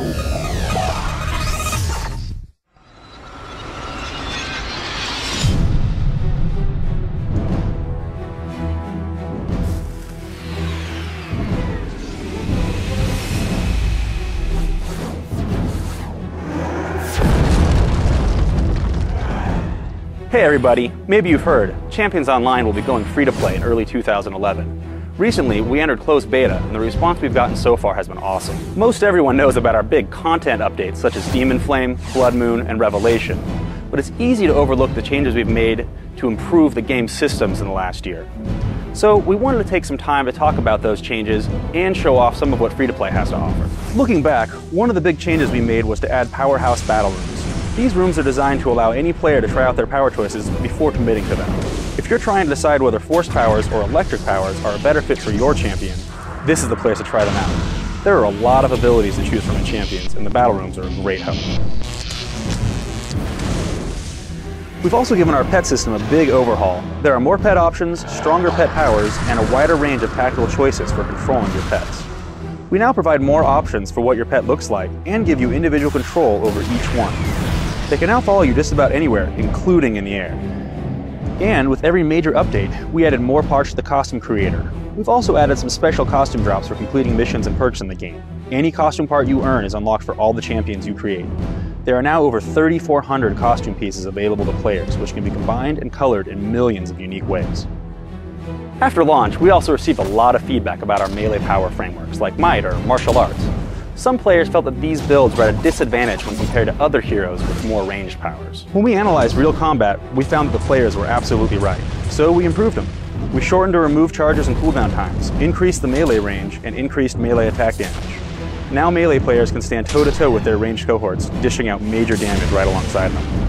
Hey everybody, maybe you've heard, Champions Online will be going free to play in early 2011. Recently, we entered closed beta, and the response we've gotten so far has been awesome. Most everyone knows about our big content updates such as Demon Flame, Blood Moon, and Revelation, but it's easy to overlook the changes we've made to improve the game's systems in the last year. So we wanted to take some time to talk about those changes and show off some of what free to play has to offer. Looking back, one of the big changes we made was to add Powerhouse Battle Rooms. These rooms are designed to allow any player to try out their power choices before committing to them. If you're trying to decide whether force powers or electric powers are a better fit for your champion, this is the place to try them out. There are a lot of abilities to choose from in champions, and the battle rooms are a great help. We've also given our pet system a big overhaul. There are more pet options, stronger pet powers, and a wider range of tactical choices for controlling your pets. We now provide more options for what your pet looks like and give you individual control over each one. They can now follow you just about anywhere, including in the air. And with every major update, we added more parts to the costume creator. We've also added some special costume drops for completing missions and perks in the game. Any costume part you earn is unlocked for all the champions you create. There are now over 3,400 costume pieces available to players, which can be combined and colored in millions of unique ways. After launch, we also received a lot of feedback about our melee power frameworks, like Might or Martial Arts. Some players felt that these builds were at a disadvantage when compared to other heroes with more ranged powers. When we analyzed real combat, we found that the players were absolutely right, so we improved them. We shortened or removed charges and cooldown times, increased the melee range, and increased melee attack damage. Now melee players can stand toe-to-toe -to -toe with their ranged cohorts, dishing out major damage right alongside them.